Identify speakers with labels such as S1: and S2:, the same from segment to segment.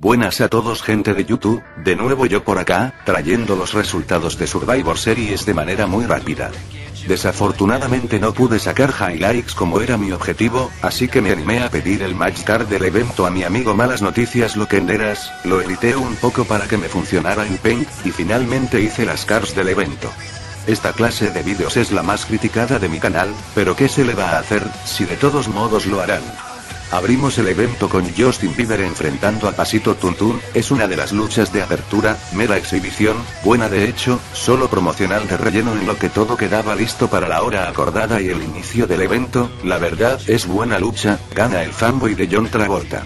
S1: Buenas a todos gente de YouTube, de nuevo yo por acá, trayendo los resultados de Survivor Series de manera muy rápida. Desafortunadamente no pude sacar highlights como era mi objetivo, así que me animé a pedir el match card del evento a mi amigo Malas Noticias Loquenderas, lo edité un poco para que me funcionara en Paint, y finalmente hice las cards del evento. Esta clase de vídeos es la más criticada de mi canal, pero ¿qué se le va a hacer, si de todos modos lo harán? Abrimos el evento con Justin Bieber enfrentando a Pasito Tuntun, es una de las luchas de apertura, mera exhibición, buena de hecho, solo promocional de relleno en lo que todo quedaba listo para la hora acordada y el inicio del evento, la verdad es buena lucha, gana el fanboy de John Travolta.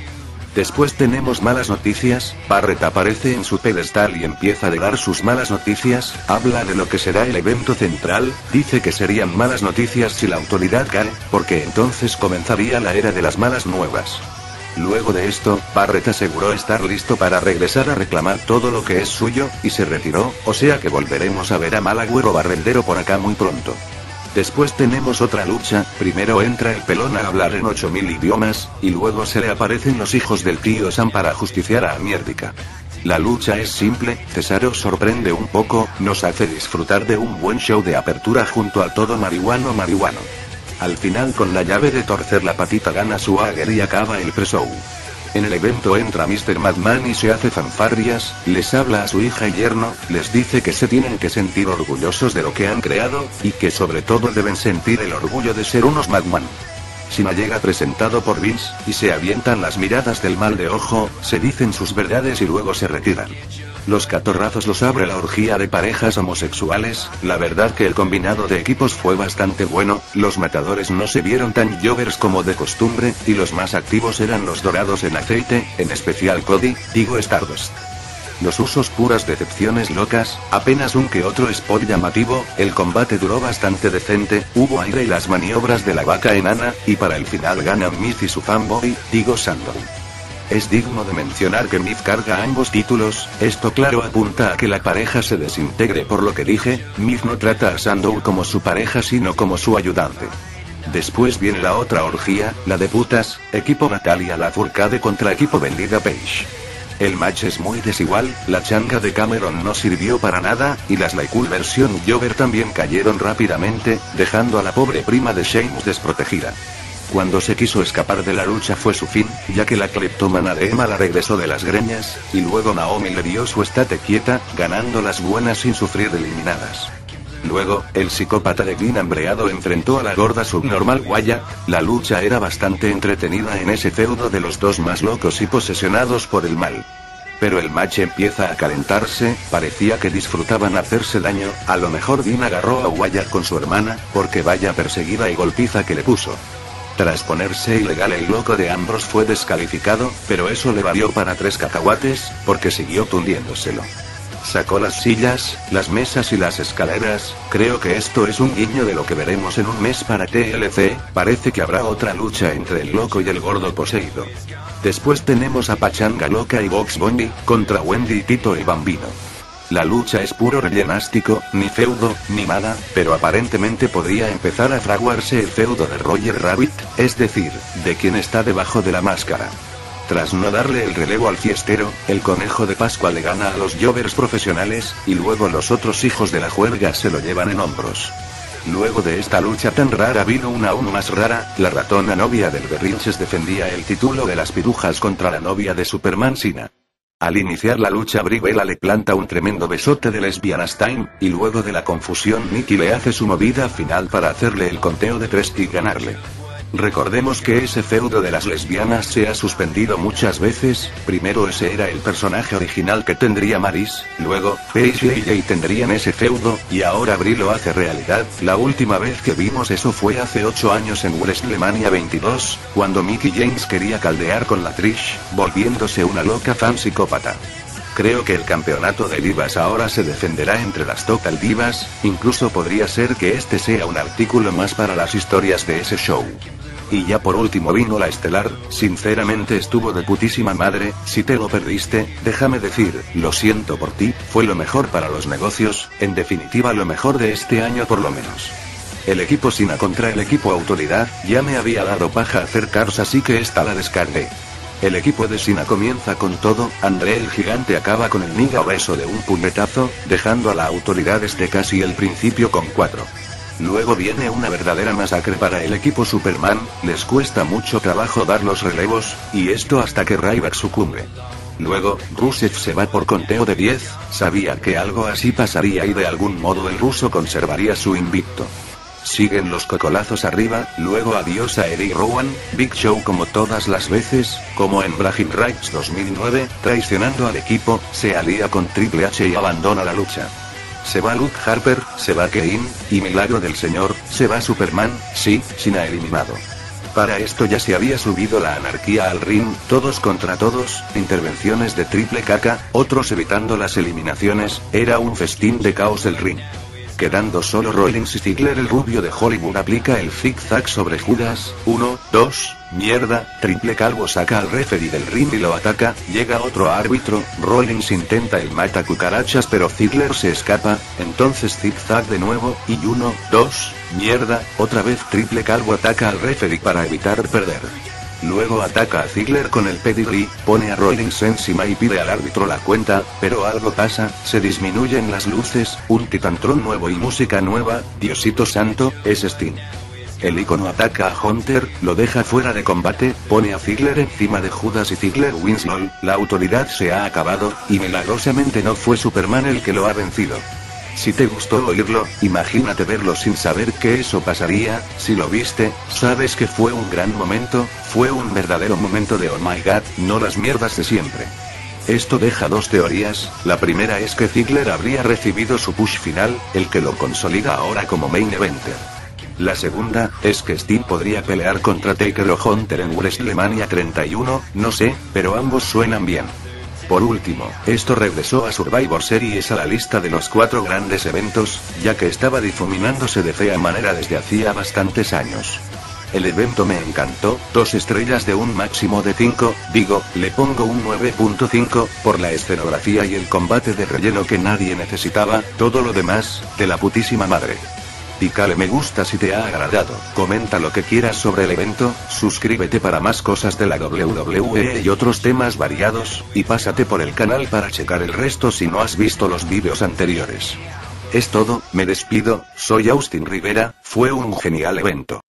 S1: Después tenemos malas noticias, Barrett aparece en su pedestal y empieza a dar sus malas noticias, habla de lo que será el evento central, dice que serían malas noticias si la autoridad cae, porque entonces comenzaría la era de las malas nuevas. Luego de esto, Barrett aseguró estar listo para regresar a reclamar todo lo que es suyo, y se retiró, o sea que volveremos a ver a Malagüero Barrendero por acá muy pronto. Después tenemos otra lucha, primero entra el pelón a hablar en 8000 idiomas, y luego se le aparecen los hijos del tío Sam para justiciar a Mierdica. La lucha es simple, Cesaro sorprende un poco, nos hace disfrutar de un buen show de apertura junto al todo marihuano marihuano. Al final con la llave de torcer la patita gana su y acaba el pre-show. En el evento entra Mr. Madman y se hace fanfarrias, les habla a su hija y yerno, les dice que se tienen que sentir orgullosos de lo que han creado, y que sobre todo deben sentir el orgullo de ser unos Madman. Sina llega presentado por Vince, y se avientan las miradas del mal de ojo, se dicen sus verdades y luego se retiran. Los catorrazos los abre la orgía de parejas homosexuales, la verdad que el combinado de equipos fue bastante bueno, los matadores no se vieron tan jovers como de costumbre, y los más activos eran los dorados en aceite, en especial Cody, digo Stardust. Los usos puras decepciones locas, apenas un que otro spot llamativo, el combate duró bastante decente, hubo aire y las maniobras de la vaca enana, y para el final ganan Myth y su fanboy, digo Sandow. Es digno de mencionar que Miz carga ambos títulos, esto claro apunta a que la pareja se desintegre por lo que dije, Miz no trata a Sandow como su pareja sino como su ayudante. Después viene la otra orgía, la de putas, equipo Natalia la Furcade contra equipo Vendida Page. El match es muy desigual, la changa de Cameron no sirvió para nada, y las Cool versión Jover también cayeron rápidamente, dejando a la pobre prima de Sheamus desprotegida. Cuando se quiso escapar de la lucha fue su fin, ya que la cleptómana de Emma la regresó de las greñas, y luego Naomi le dio su estate quieta, ganando las buenas sin sufrir eliminadas. Luego, el psicópata de Glyn hambreado enfrentó a la gorda subnormal Guaya, la lucha era bastante entretenida en ese feudo de los dos más locos y posesionados por el mal. Pero el match empieza a calentarse, parecía que disfrutaban hacerse daño, a lo mejor Glyn agarró a Guaya con su hermana, porque vaya perseguida y golpiza que le puso. Tras ponerse ilegal el loco de Ambrose fue descalificado, pero eso le valió para tres cacahuates, porque siguió tundiéndoselo. Sacó las sillas, las mesas y las escaleras, creo que esto es un guiño de lo que veremos en un mes para TLC, parece que habrá otra lucha entre el loco y el gordo poseído. Después tenemos a Pachanga Loca y Box Bunny, contra Wendy Tito y Bambino. La lucha es puro rellenástico, ni feudo, ni nada, pero aparentemente podría empezar a fraguarse el feudo de Roger Rabbit, es decir, de quien está debajo de la máscara. Tras no darle el relevo al fiestero, el conejo de Pascua le gana a los Jovers profesionales, y luego los otros hijos de la juerga se lo llevan en hombros. Luego de esta lucha tan rara vino una aún más rara, la ratona novia del Berrinches defendía el título de las pirujas contra la novia de Superman Sina. Al iniciar la lucha Brivela le planta un tremendo besote de lesbianas time, y luego de la confusión Nicky le hace su movida final para hacerle el conteo de tres y ganarle. Recordemos que ese feudo de las lesbianas se ha suspendido muchas veces, primero ese era el personaje original que tendría Maris, luego, Paige y Jay tendrían ese feudo, y ahora Bri lo hace realidad, la última vez que vimos eso fue hace 8 años en WrestleMania 22, cuando Mickey James quería caldear con la Trish, volviéndose una loca fan psicópata. Creo que el campeonato de divas ahora se defenderá entre las Total Divas, incluso podría ser que este sea un artículo más para las historias de ese show. Y ya por último vino la estelar, sinceramente estuvo de putísima madre, si te lo perdiste, déjame decir, lo siento por ti, fue lo mejor para los negocios, en definitiva lo mejor de este año por lo menos. El equipo Sina contra el equipo Autoridad, ya me había dado paja hacer cars así que esta la descargué. El equipo de Sina comienza con todo, André el gigante acaba con el niga obeso de un puñetazo, dejando a la autoridad desde casi el principio con 4. Luego viene una verdadera masacre para el equipo Superman, les cuesta mucho trabajo dar los relevos, y esto hasta que Ryback sucumbe. Luego, Rusev se va por conteo de 10, sabía que algo así pasaría y de algún modo el ruso conservaría su invicto. Siguen los cocolazos arriba, luego adiós a Eric Rowan, Big Show como todas las veces, como en Brahim Rights 2009, traicionando al equipo, se alía con Triple H y abandona la lucha. Se va Luke Harper, se va Kane, y milagro del señor, se va Superman, sí, sin ha eliminado. Para esto ya se había subido la anarquía al ring, todos contra todos, intervenciones de triple caca, otros evitando las eliminaciones, era un festín de caos el ring. Quedando solo Rollins y Ziggler el rubio de Hollywood aplica el zig-zag sobre Judas, 1, 2, mierda, triple calvo saca al referee del ring y lo ataca, llega otro árbitro, Rollins intenta el mata cucarachas pero Ziggler se escapa, entonces zig-zag de nuevo, y 1, 2, mierda, otra vez triple calvo ataca al referee para evitar perder. Luego ataca a Ziggler con el pedigree, pone a Rollins encima y pide al árbitro la cuenta, pero algo pasa, se disminuyen las luces, un titantron nuevo y música nueva, Diosito Santo, es Sting. El icono ataca a Hunter, lo deja fuera de combate, pone a Ziggler encima de Judas y Ziggler Winslow, la autoridad se ha acabado, y milagrosamente no fue Superman el que lo ha vencido. Si te gustó oírlo, imagínate verlo sin saber que eso pasaría, si lo viste, sabes que fue un gran momento, fue un verdadero momento de oh my god, no las mierdas de siempre. Esto deja dos teorías, la primera es que Ziggler habría recibido su push final, el que lo consolida ahora como main eventer. La segunda, es que Steve podría pelear contra Taker o Hunter en WrestleMania 31, no sé, pero ambos suenan bien. Por último, esto regresó a Survivor Series a la lista de los cuatro grandes eventos, ya que estaba difuminándose de fea manera desde hacía bastantes años. El evento me encantó, dos estrellas de un máximo de 5, digo, le pongo un 9.5, por la escenografía y el combate de relleno que nadie necesitaba, todo lo demás, de la putísima madre. Pícale me gusta si te ha agradado, comenta lo que quieras sobre el evento, suscríbete para más cosas de la WWE y otros temas variados, y pásate por el canal para checar el resto si no has visto los vídeos anteriores. Es todo, me despido, soy Austin Rivera, fue un genial evento.